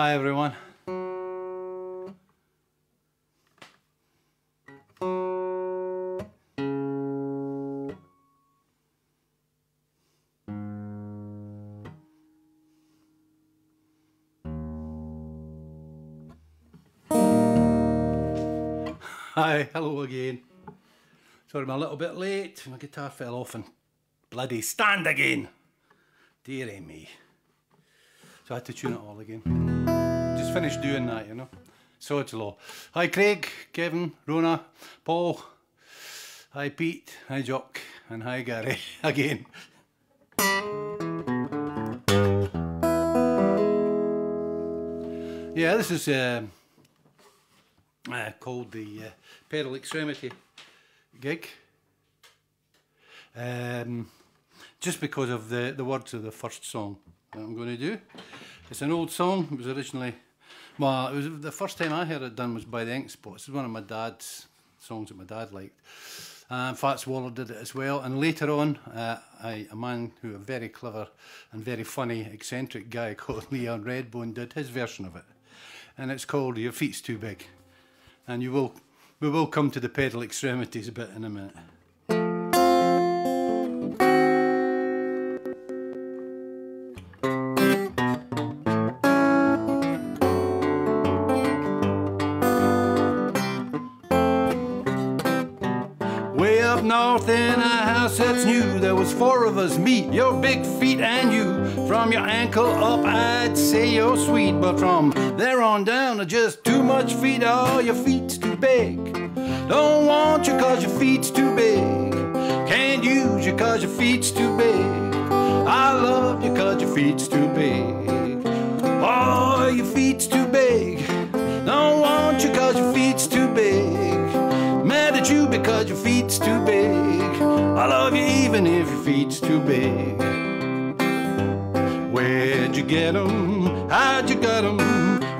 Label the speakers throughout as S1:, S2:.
S1: Hi everyone. Hi, hello again. Sorry I'm a little bit late. My guitar fell off and bloody stand again. Dearie me. So I had to tune it all again. Just finished doing that, you know. So it's low. Hi Craig, Kevin, Rona, Paul. Hi Pete, hi Jock, and hi Gary again. Yeah, this is uh, uh, called the uh, Pedal Extremity gig. Um, just because of the, the words of the first song that I'm going to do. It's an old song. It was originally, well, it was the first time I heard it done was by the Ink Spots. It's one of my dad's songs that my dad liked. Fats Waller did it as well. And later on, uh, I, a man who a very clever and very funny, eccentric guy called Leon Redbone did his version of it. And it's called Your Feet's Too Big. And you will, we will come to the pedal extremities a bit in a minute. Four of us meet, your big feet and you. From your ankle up, I'd say you're sweet, but from there on down, are just too much feet. Oh, your feet's too big. Don't want you cause your feet's too big. Can't use you cause your feet's too big. I love you cause your feet's too big. Even if your feet's too big. Where'd you get 'em? How'd you get 'em?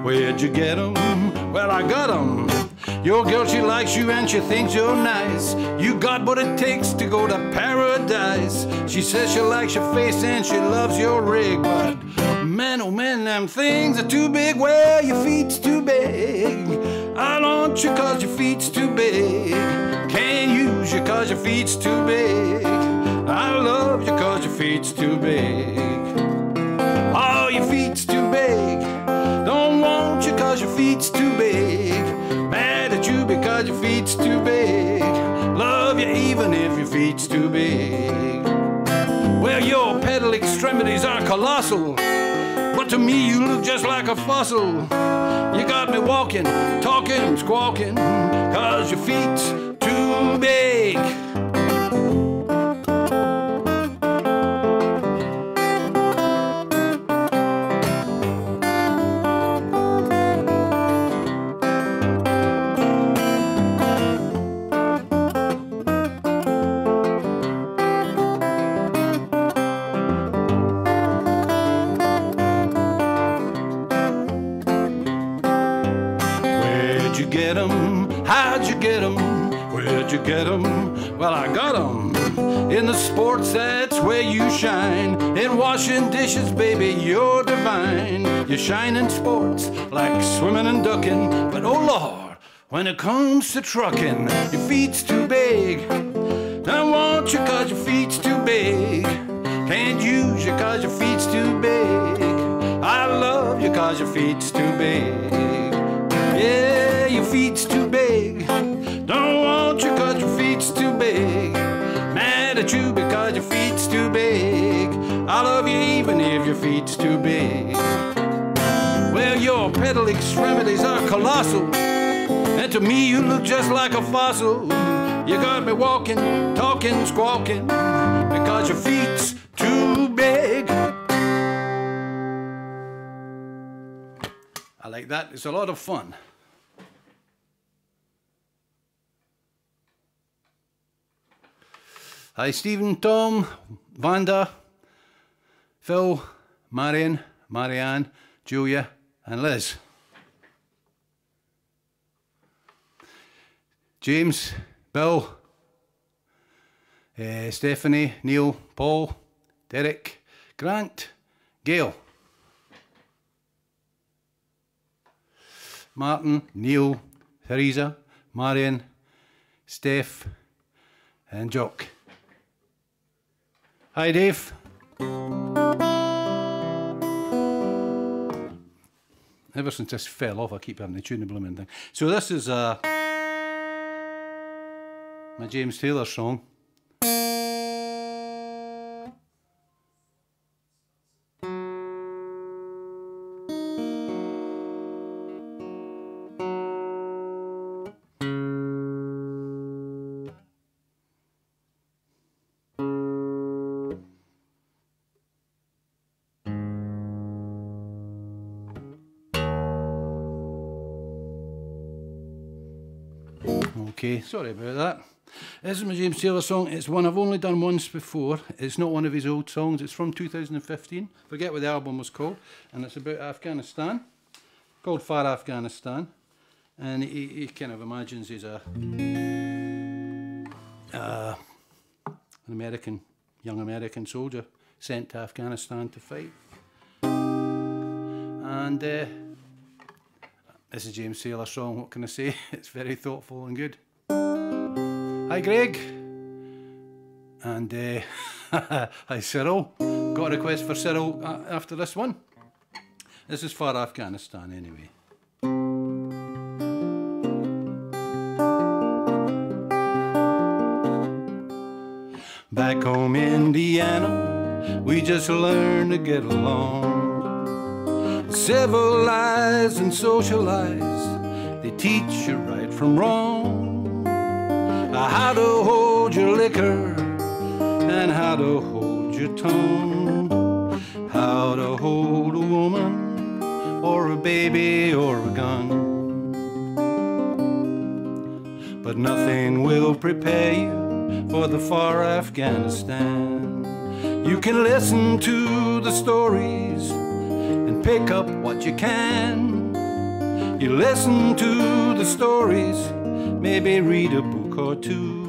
S1: Where'd you get 'em? Well, I got 'em. Your girl, she likes you and she thinks you're nice. You got what it takes to go to paradise. She says she likes your face and she loves your rig, but man, oh man, them things are too big. Well, your feet's too big. I don't want you cause your feet's too big. Can't use you cause your feet's too big. I love you cause your feet's too big. Oh, your feet's too big. Don't want you cause your feet's too big. Mad at you because your feet's too big. Love you even if your feet's too big. Well, your pedal extremities are colossal. But to me, you look just like a fossil. You got me walking, talking, squawking, cause your feet's too big. Well, I got 'em. In the sports, that's where you shine. In washing dishes, baby, you're divine. You shine in sports like swimming and ducking. But oh Lord, when it comes to trucking, your feet's too big. I want you cause your feet's too big. Can't use you cause your feet's too big. I love you cause your feet's too big. Your feet's too big. Well, your pedal extremities are colossal. And to me, you look just like a fossil. You got me walking, talking, squawking because your feet's too big. I like that. It's a lot of fun. Hi, Stephen, Tom, Vanda, Phil, Marion, Marianne, Julia, and Liz. James, Bill, eh, Stephanie, Neil, Paul, Derek, Grant, Gail. Martin, Neil, Theresa, Marion, Steph, and Jock. Hi, Dave. ever since this fell off, I keep having to tune the blooming thing. So this is a, my James Taylor song. Sorry about that. This is my James Taylor song. It's one I've only done once before. It's not one of his old songs. It's from 2015. Forget what the album was called. And it's about Afghanistan. Called Far Afghanistan. And he, he kind of imagines he's a uh, an American, young American soldier sent to Afghanistan to fight. And uh, this is James Taylor song. What can I say? It's very thoughtful and good. Hi, Greg. And uh, hi, Cyril. Got a request for Cyril uh, after this one. This is for Afghanistan, anyway. Back home, Indiana, we just learn to get along. Civilize and socialize, they teach you right from wrong how to hold your liquor and how to hold your tongue, how to hold a woman or a baby or a gun. But nothing will prepare you for the far Afghanistan. You can listen to the stories and pick up what you can. You listen to the stories, maybe read a book or two.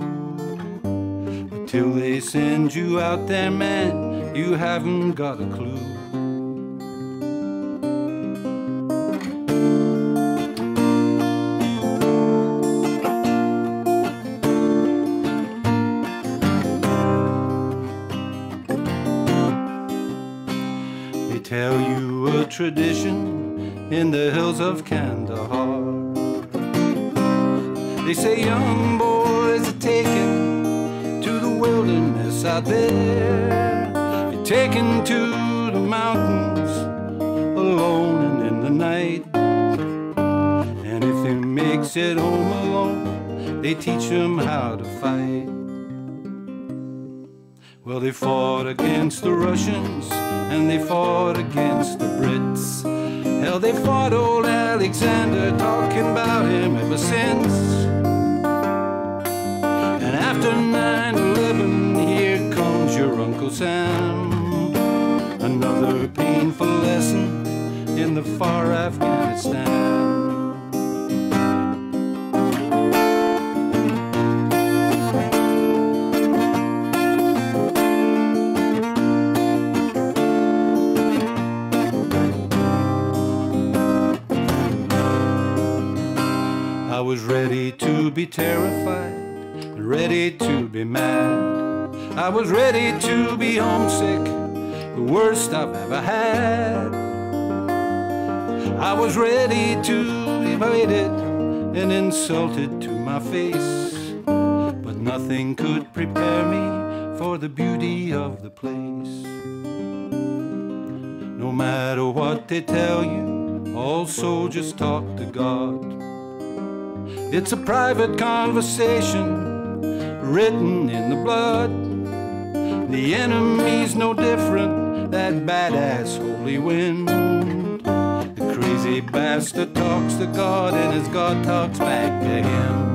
S1: Till they send you out there, man, you haven't got a clue. They tell you a tradition in the hills of Kandahar. They say young boys out there. Taken to the mountains alone and in the night. And if he makes it home alone, they teach him how to fight. Well, they fought against the Russians and they fought against the Brits. Hell, they fought old Alexander, talking about him ever since. Another painful lesson in the far Afghanistan. I was ready to be terrified ready to be mad. I was ready to be homesick, the worst I've ever had. I was ready to be hated and insulted to my face, but nothing could prepare me for the beauty of the place. No matter what they tell you, all soldiers talk to God. It's a private conversation written in the blood. The enemy's no different, that badass holy wind. The crazy bastard talks to God, and his God talks back to him.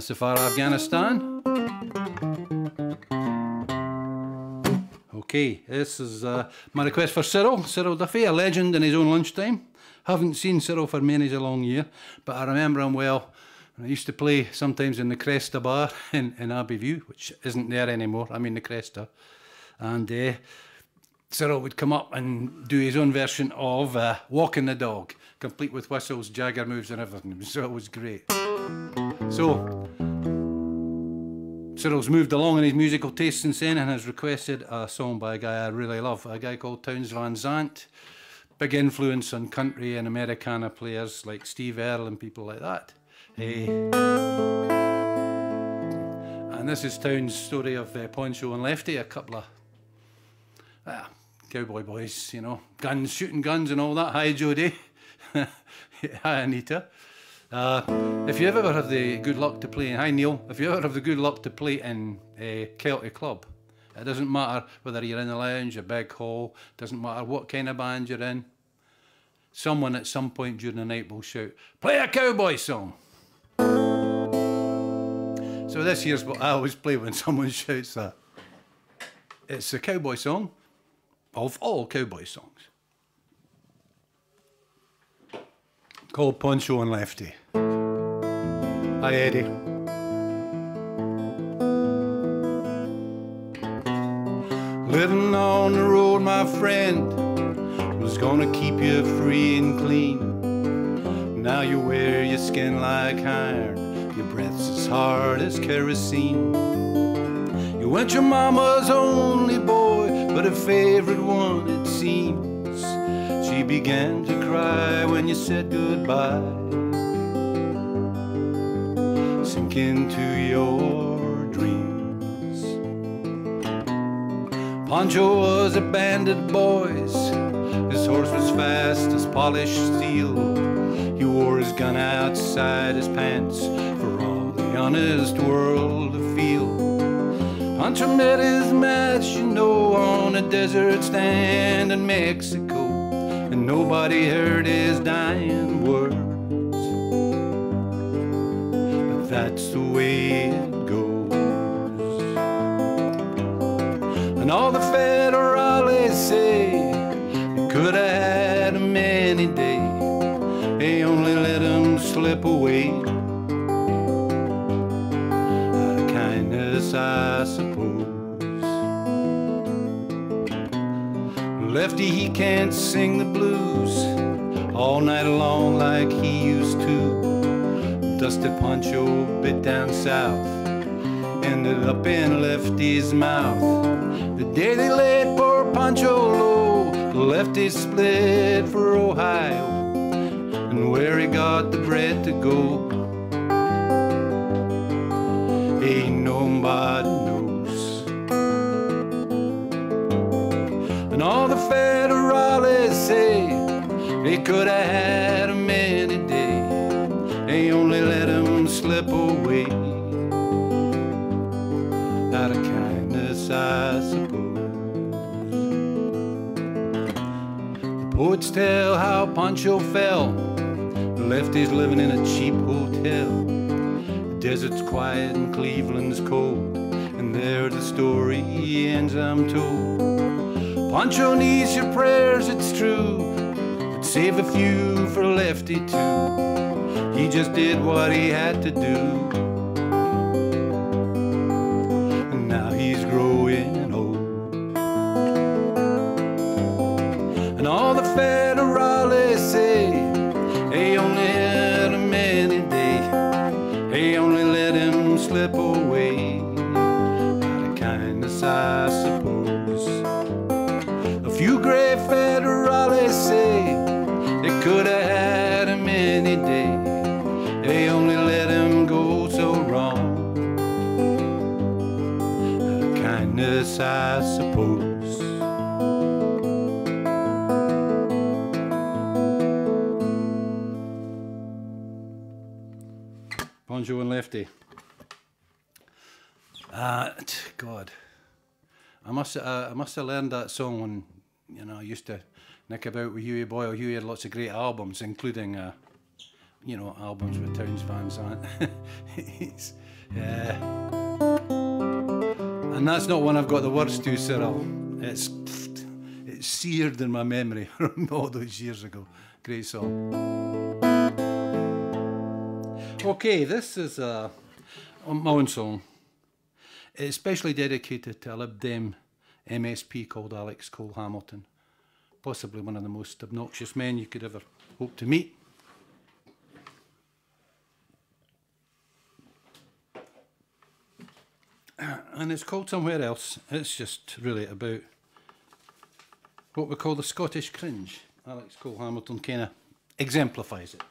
S1: Safar, Afghanistan. Okay, this is uh, my request for Cyril, Cyril Duffy, a legend in his own lunchtime. Haven't seen Cyril for many a long year, but I remember him well. I used to play sometimes in the Cresta Bar in, in Abbeyview, which isn't there anymore. I mean the Cresta. And uh, Cyril would come up and do his own version of uh, Walking the Dog, complete with whistles, jagger moves, and everything. So it was great. So Cyril's moved along in his musical taste since then and has requested a song by a guy I really love, a guy called Townes Van Zandt. Big influence on country and Americana players like Steve Earle and people like that. Hey. And this is Townes' story of uh, Pancho and Lefty, a couple of uh, cowboy boys, you know, guns, shooting guns and all that. Hi, Jody. Hi, Anita. Uh, if you ever have the good luck to play, in, hi Neil, if you ever have the good luck to play in a Celtic club, it doesn't matter whether you're in a lounge, a big hall, doesn't matter what kind of band you're in. Someone at some point during the night will shout, play a cowboy song. So this here's what I always play when someone shouts that. It's a cowboy song of all cowboy songs. Called Pancho and Lefty. Hi, Eddie. Living on the road, my friend, was gonna keep you free and clean. Now you wear your skin like iron, your breath's as hard as kerosene. You weren't your mama's only boy, but a favorite one, it seems. She began to cry when you said goodbye sink into your dreams. Pancho was a bandit, boys. His horse was fast as polished steel. He wore his gun outside his pants for all the honest world to feel. Pancho met his match, you know, on a desert stand in Mexico, and nobody heard his dying words. But that's the way it goes. And all the federales say you could have had him any day. They only let him slip away. Out of kindness, I suppose. Lefty, he can't sing the all night long like he used to dusted Pancho bit down south ended up in Lefty's mouth. The day they laid poor Pancho low, Lefty split for Ohio, and where he got the bread to go, could have had him any day. They only let him slip away. Out of kindness, I suppose. The poets tell how Pancho fell. The lefties living in a cheap hotel. The desert's quiet and Cleveland's cold. And there the story ends, I'm told. Pancho needs your prayers, it's true. Save a few for Lefty too. He just did what he had to do. Pancho and Lefty. Uh, God, I must uh, I must have learned that song when you know I used to nick about with Huey Boyle. Huey had lots of great albums, including uh, you know albums with Townes Van Zandt. yeah, and that's not one I've got the words to, Cyril. It's it's seared in my memory from all those years ago. Great song. Okay, this is a, my own song. It's specially dedicated to a Lib Dem MSP called Alex Cole Hamilton. Possibly one of the most obnoxious men you could ever hope to meet. And it's called somewhere else. It's just really about what we call the Scottish cringe. Alex Cole Hamilton kind of exemplifies it.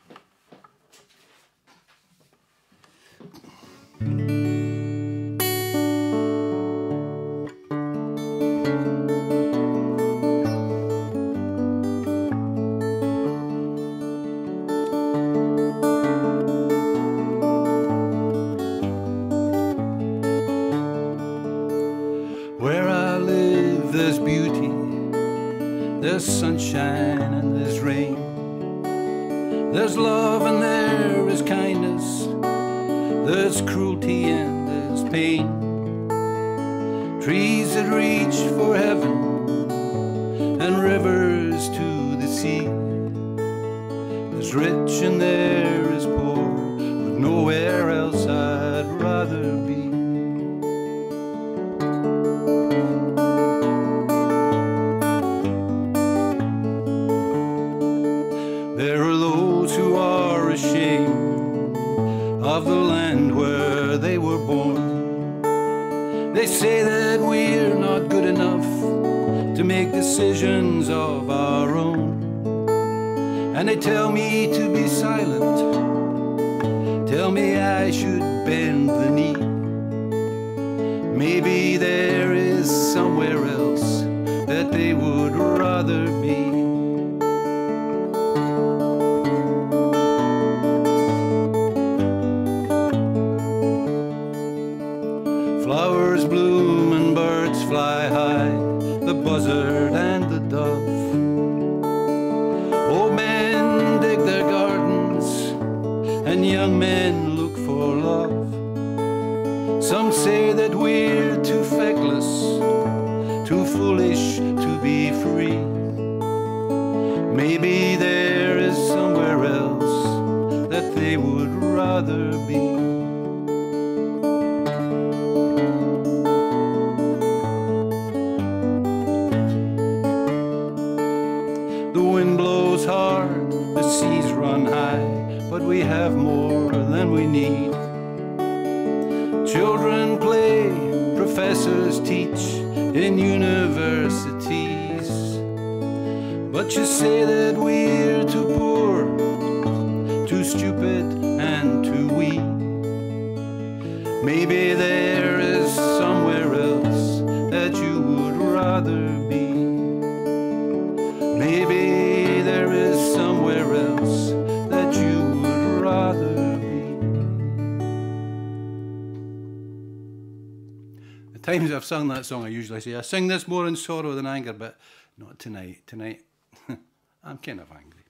S1: That song, I usually say, I sing this more in sorrow than anger, but not tonight. Tonight, I'm kind of angry.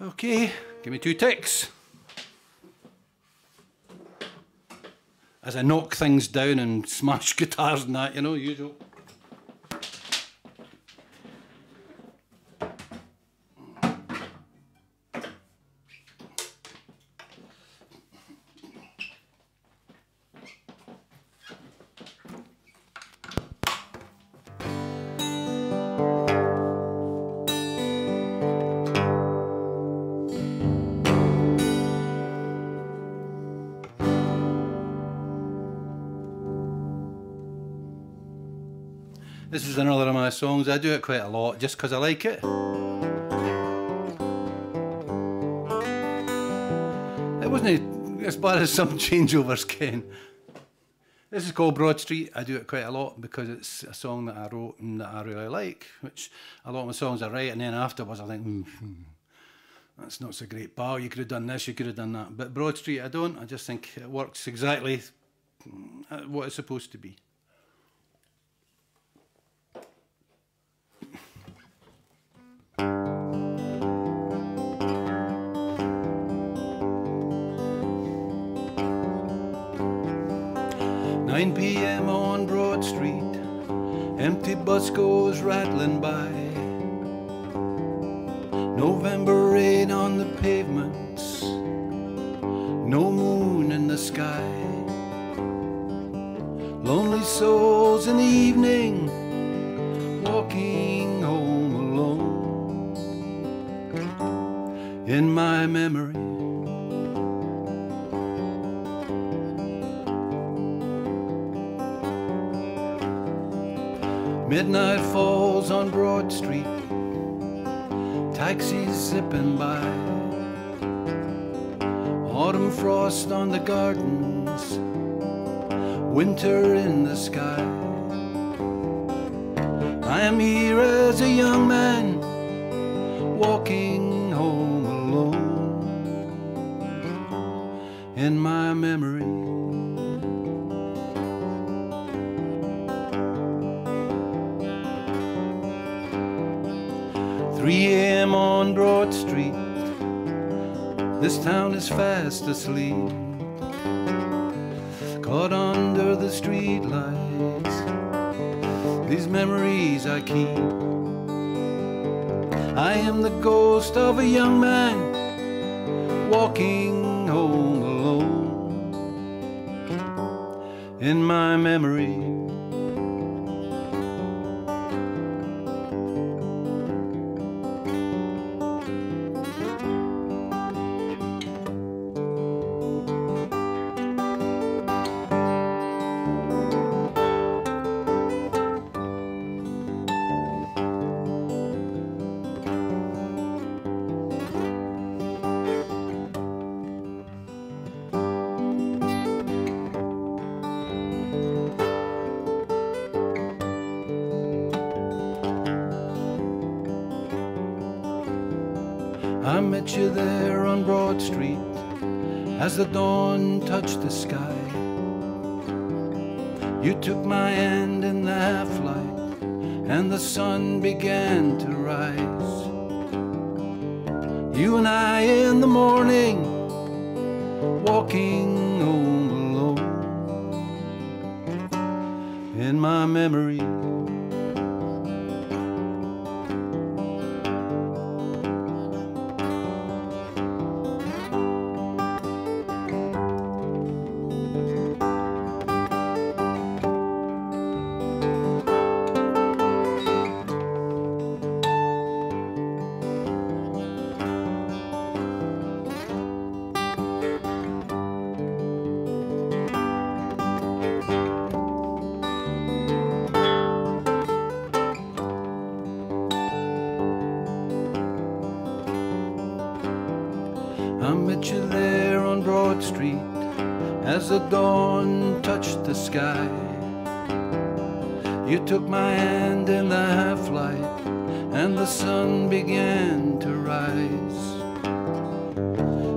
S1: Okay, give me two ticks. As I knock things down and smash guitars and that, you know, usual. Songs. I do it quite a lot just because I like it. It wasn't as bad as some changeovers, Ken. This is called Broad Street. I do it quite a lot because it's a song that I wrote and that I really like, which a lot of my songs I write and then afterwards I think, mm, that's not so great. Pal, you could have done this, you could have done that. But Broad Street, I don't. I just think it works exactly mm, what it's supposed to be. Nine p.m. on Broad Street, Empty bus goes rattling by. November rain on the pavements. No moon in the sky. Lonely souls in the evening walking home alone. In my memory. Midnight falls on Broad Street, taxis zipping by. Autumn frost on the gardens, winter in the sky. I am here as a young man, walking town is fast asleep. Caught under the street lights. These memories I keep. I am the ghost of a young man walking home alone in my memory. You there on Broad Street as the dawn touched the sky. You took my hand in the half light and the sun began to rise. You and I in the morning, walking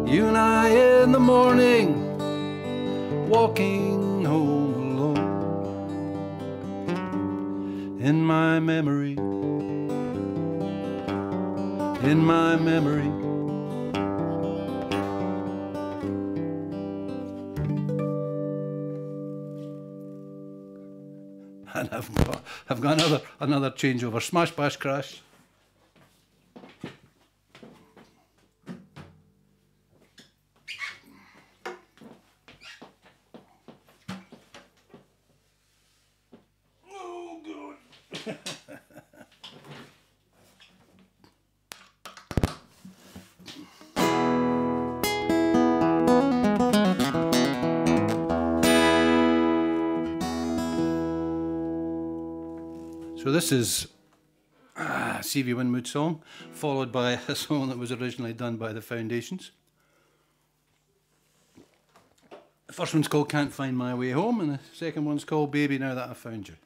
S1: You and I in the morning, walking home alone in my memory. In my memory. and I've got I've got another another changeover. Smash bash crash. This is ah, Stevie Winwood song, followed by a song that was originally done by the Foundations. The first one's called Can't Find My Way Home, and the second one's called Baby Now That I've Found You.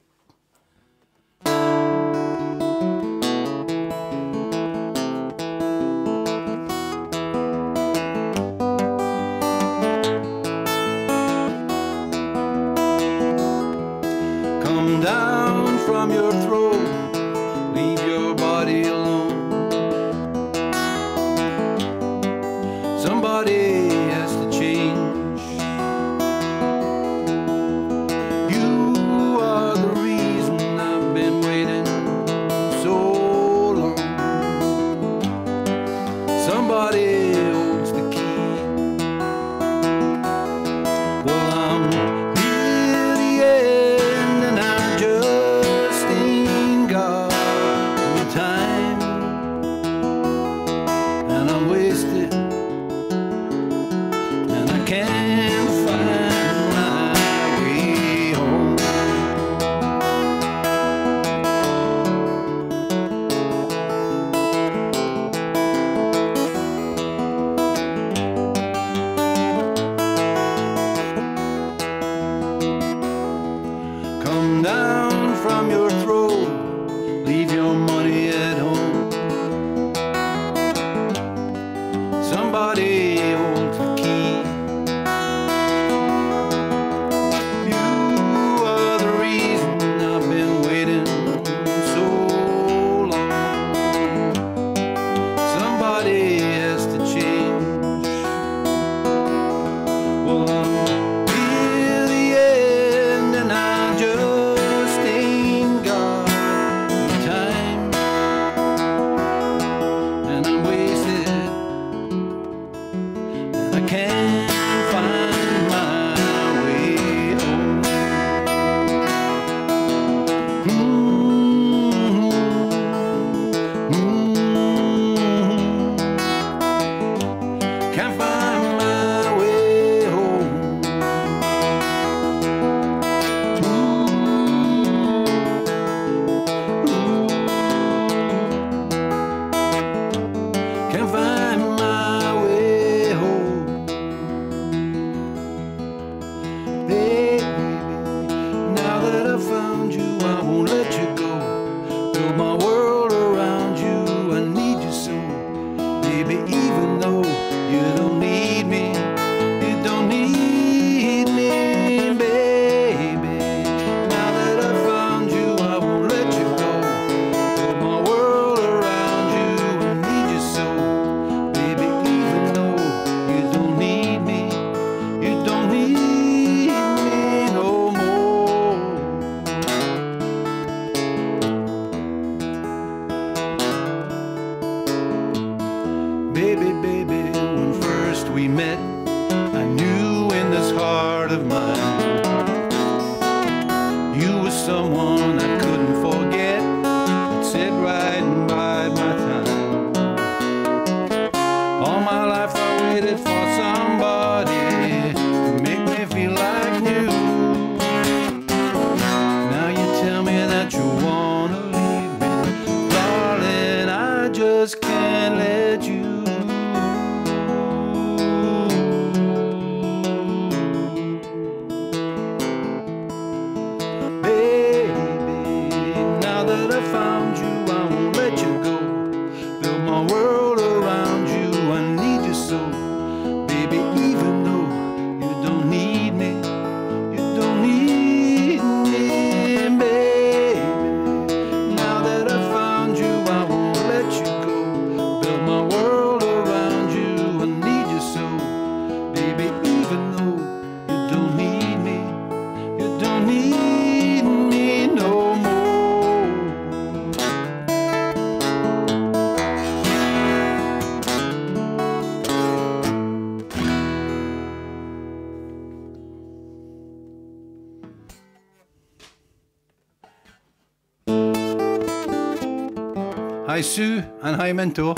S1: Hi Sue and hi Minto. Yeah.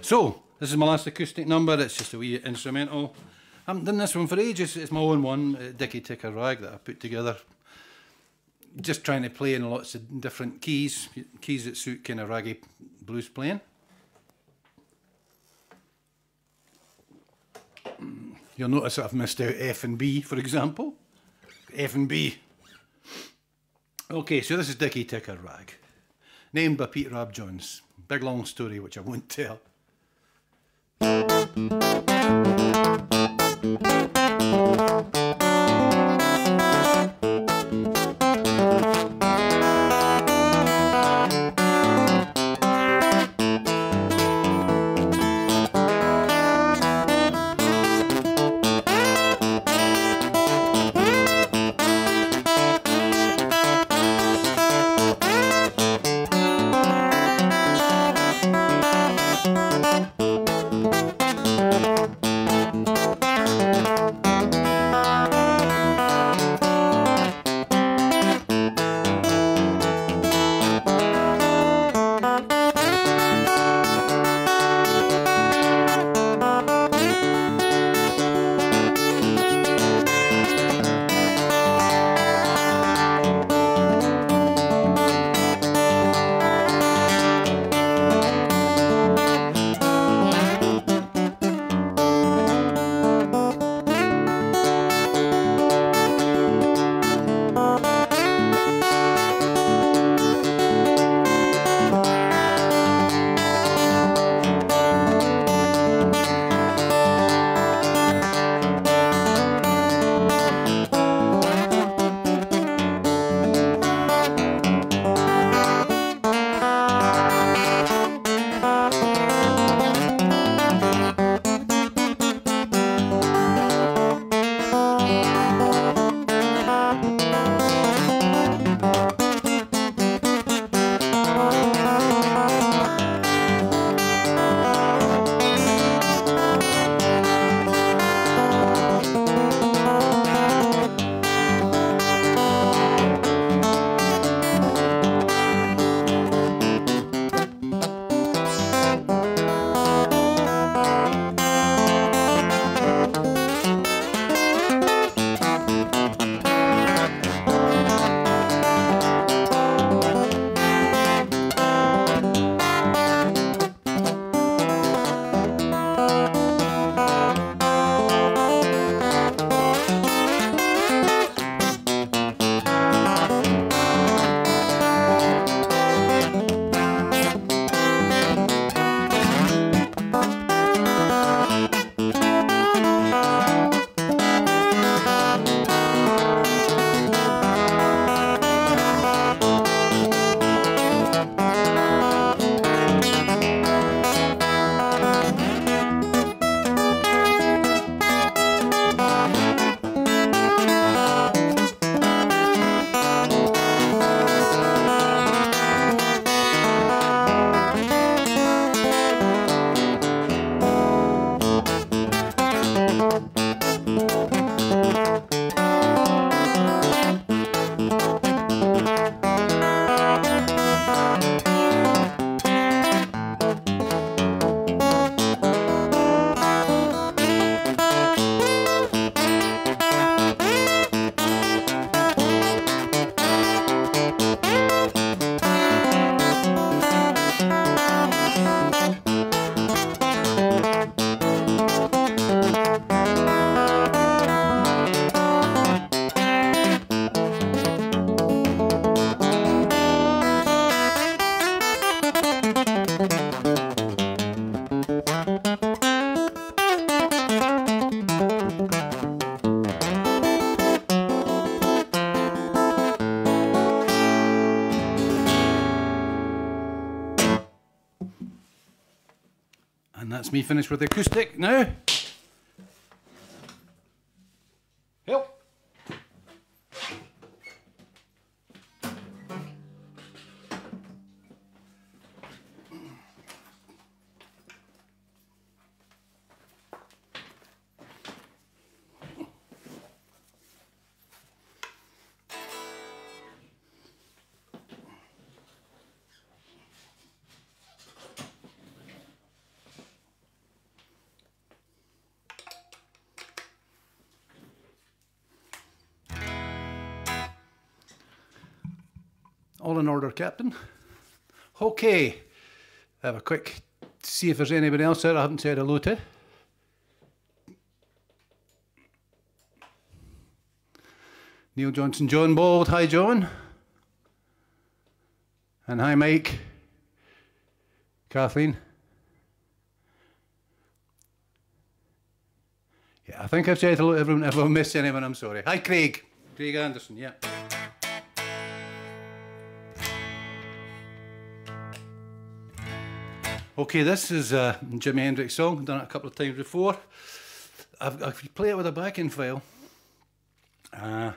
S1: So, this is my last acoustic number. It's just a wee instrumental. I haven't done this one for ages. It's my own one, uh, Dickie Ticker Rag, that I put together. Just trying to play in lots of different keys, keys that suit kind of raggy blues playing. You'll notice I've missed out F and B, for example. F and B. Okay, so this is Dickie Ticker Rag, named by Pete Rab Jones. Big long story which I won't tell. Me finished with the acoustic now. All in order, Captain. Okay. Have a quick see if there's anybody else there I haven't said hello to. Neil Johnson, John Bald. Hi, John. And hi, Mike. Kathleen. Yeah, I think I've said hello to everyone. If I've missed anyone, I'm sorry. Hi, Craig. Craig Anderson, yeah. Okay, this is a Jimi Hendrix song. I've done it a couple of times before. I've, you play it with a backing file, uh,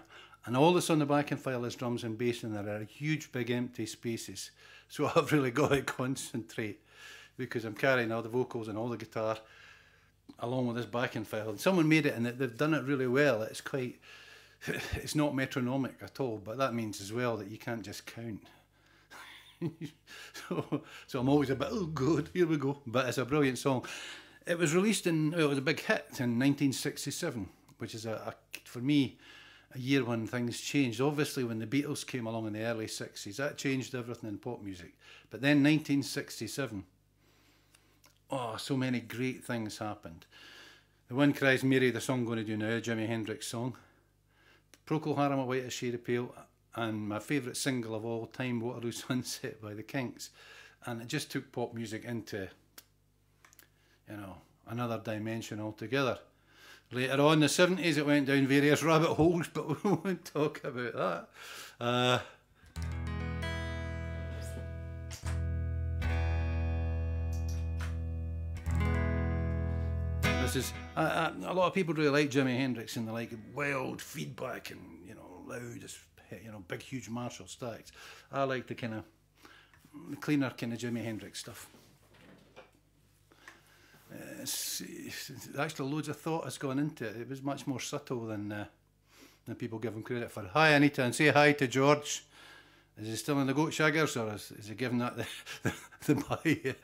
S1: and all that's on the backing file is drums and bass, and there are huge, big, empty spaces. So I've really got to concentrate because I'm carrying all the vocals and all the guitar along with this backing file. And someone made it, and they've done it really well. It's quite, it's not metronomic at all, but that means as well that you can't just count. so, so I'm always a bit, oh, good, here we go. But it's a brilliant song. It was released in, it was a big hit in 1967, which is, a, a, for me, a year when things changed. Obviously, when the Beatles came along in the early 60s, that changed everything in pop music. But then 1967, oh, so many great things happened. The Wind Cries Mary, the song going to do now, Jimi Hendrix song. Procol Harum, A White as Shade Pale, and my favourite single of all time, Waterloo Sunset by the Kinks. And it just took pop music into, you know, another dimension altogether. Later on in the 70s, it went down various rabbit holes, but we won't talk about that. Uh, this is, uh, uh, a lot of people really like Jimi Hendrix and they like wild feedback and, you know, loud you know, big, huge Marshall stacks. I like the kind of cleaner kind of Jimi Hendrix stuff. Uh, it's, actually, loads of thought has gone into it. It was much more subtle than uh, than people give him credit for. Hi, Anita, and say hi to George. Is he still in the goat shaggers, or is, is he giving that the, the, the bye?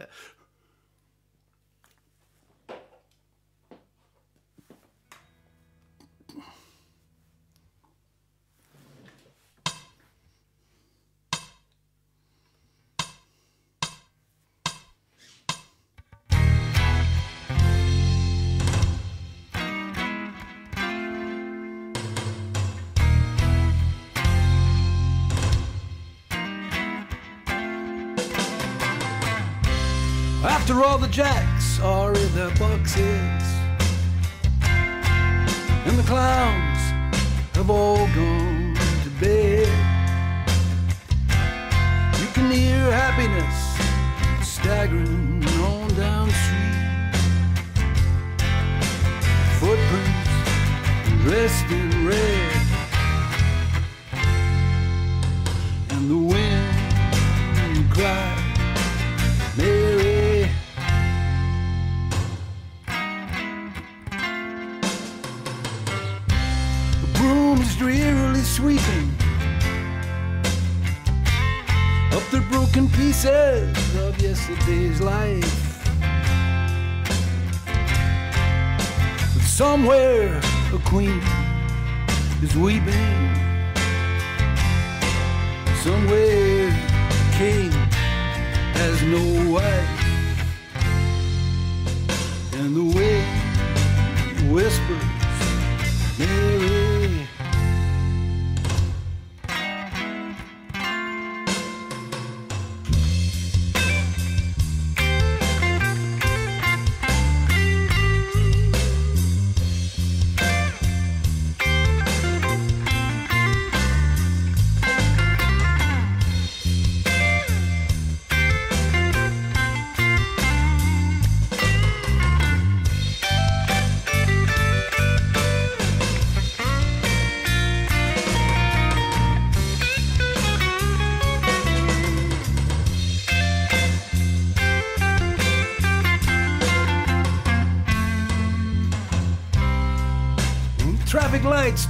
S1: Jacks are in their boxes. And the clowns have all gone to bed. You can hear happiness staggering on down street. Footprints dressed in red is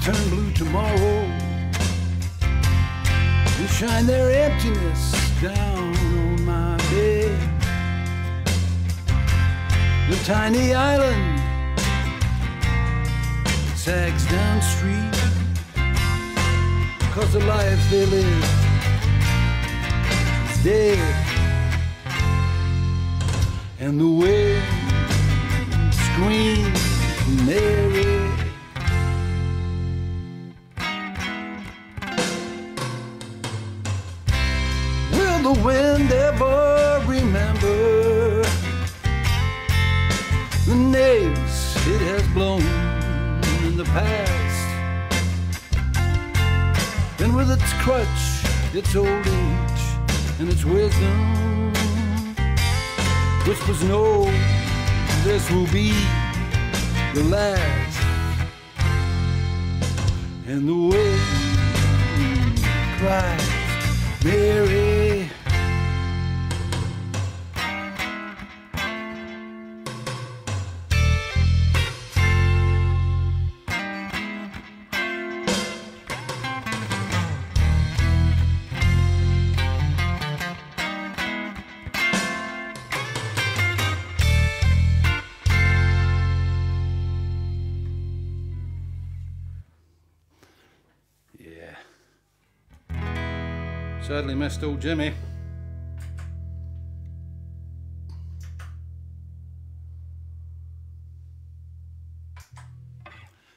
S1: turn blue tomorrow and shine their emptiness down on my bed. The tiny island sags down street cause the life they live is dead. And the wind screams Mary. Will the wind ever remember the names it has blown in the past? And with its crutch, its old age, and its wisdom, whispers no, this will be the last. And the wind cries, Mary. Sadly missed old Jimmy.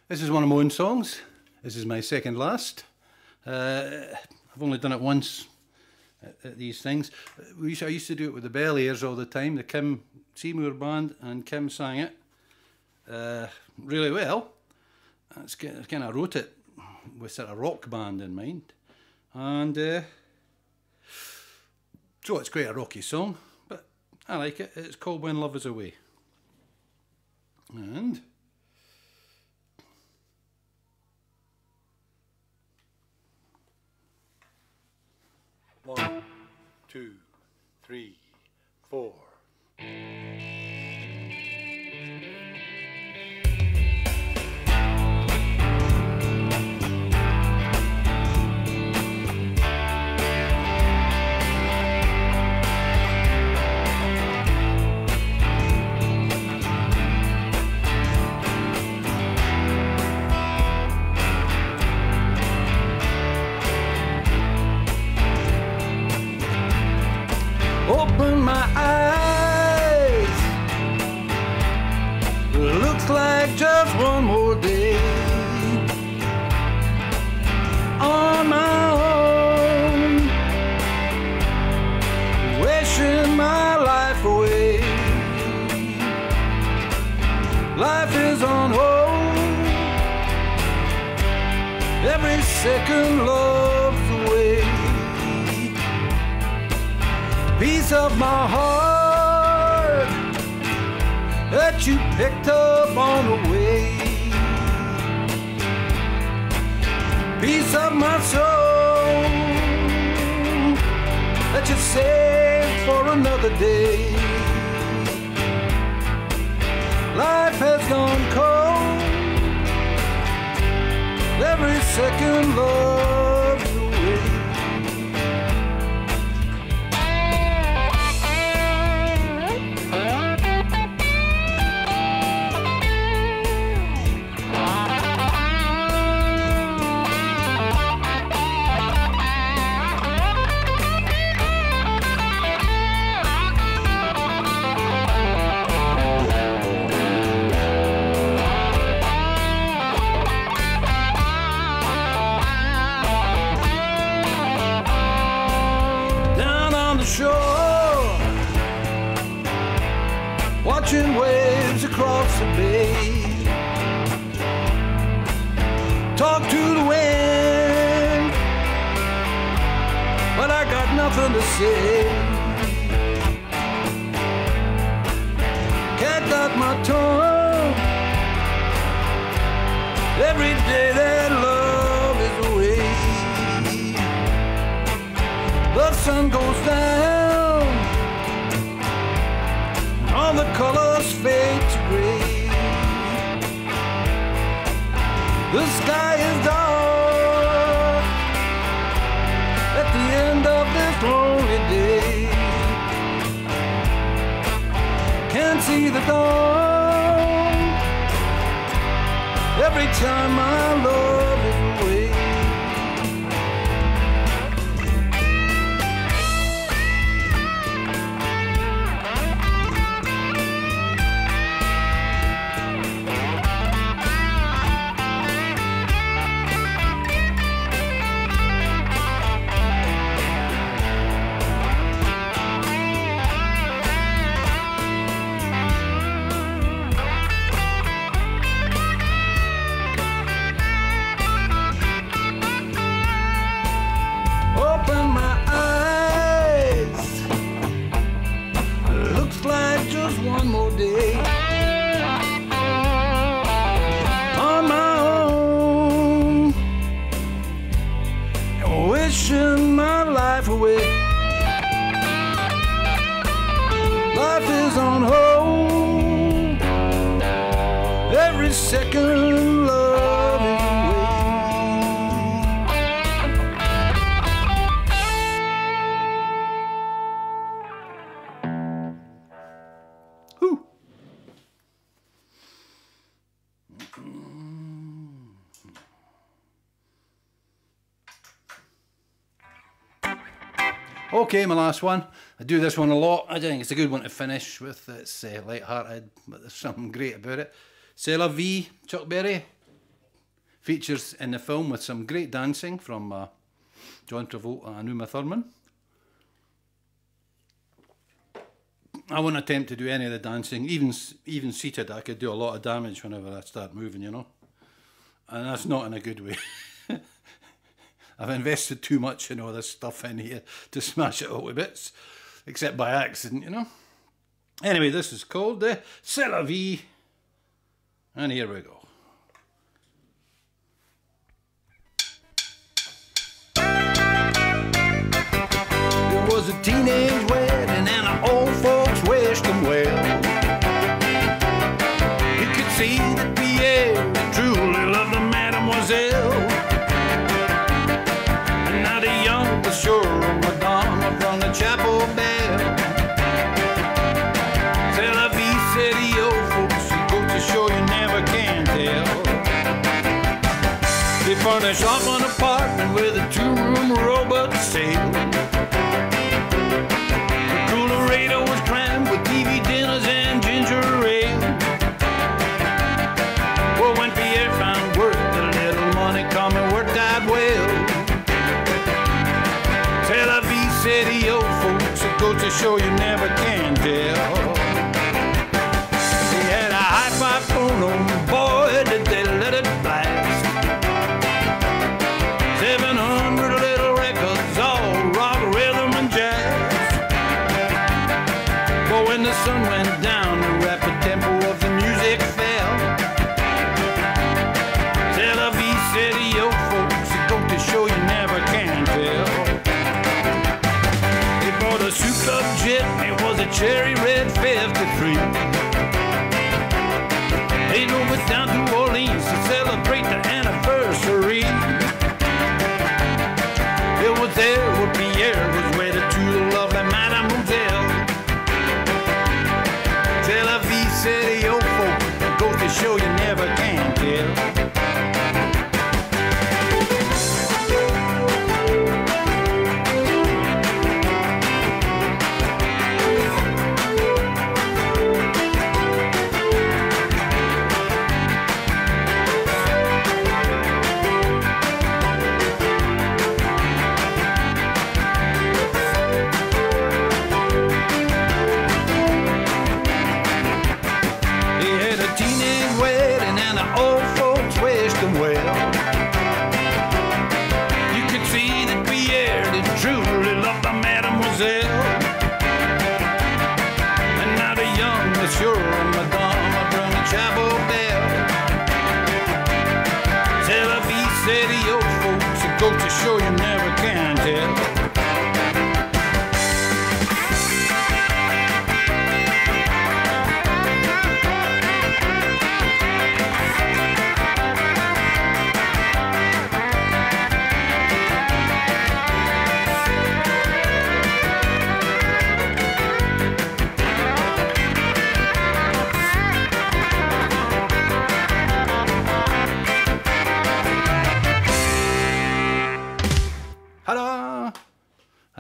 S1: This is one of my own songs. This is my second last. Uh, I've only done it once at, at these things. We used, I used to do it with the Bell Airs all the time, the Kim Seymour band, and Kim sang it uh, really well. It's kind of wrote it with sort of rock band in mind, and uh, so it's quite a rocky song, but I like it. It's called When Love Is Away, and. One, two, three, four. My eyes. Looks like just one more day on my own, wishing my life away. Life is on hold. Every second love's away piece of my heart that you picked up on the way. Piece of my soul that you saved for another day. Life has gone cold. Every second love's nothing to say. Cat got my tongue. Every day that love is away. The sun goes down, all the colors fade to gray. The sky is dark the dawn every time I love Okay, my last one. I do this one a lot. I think it's a good one to finish with. It's uh, light-hearted, but there's something great about it. C'est vie, Chuck Berry. Features in the film with some great dancing from uh, John Travolta and Uma Thurman. I won't attempt to do any of the dancing, even even seated. I could do a lot of damage whenever I start moving, you know, and that's not in a good way. I've invested too much in all this stuff in here to smash it all to bits, except by accident, you know. Anyway, this is called the C'est la vie, and here we go. It was a teenage wedding and the Furnished off an apartment with a two-room robot sale. The coolerator was crammed with TV dinners and ginger ale. Well, when Pierre found work, the little money coming worked out well. C'est la vie, said old folks. It goes to show you never can tell.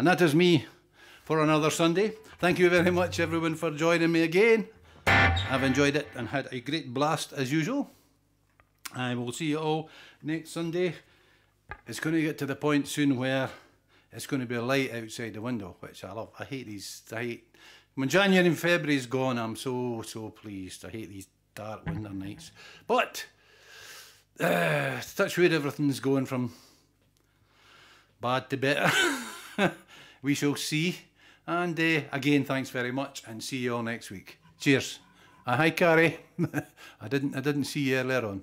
S1: That is me for another Sunday. Thank you very much, everyone, for joining me again. I've enjoyed it and had a great blast as usual. I will see you all next Sunday. It's going to get to the point soon where it's going to be a light outside the window, which I love. I hate these. I hate when January and February is gone. I'm so so pleased. I hate these dark winter nights. But uh, touch wood, everything's going from bad to better. we shall see. And uh, again, thanks very much, and see you all next week. Cheers. Uh, hi, Carrie. I didn't I didn't see you earlier on.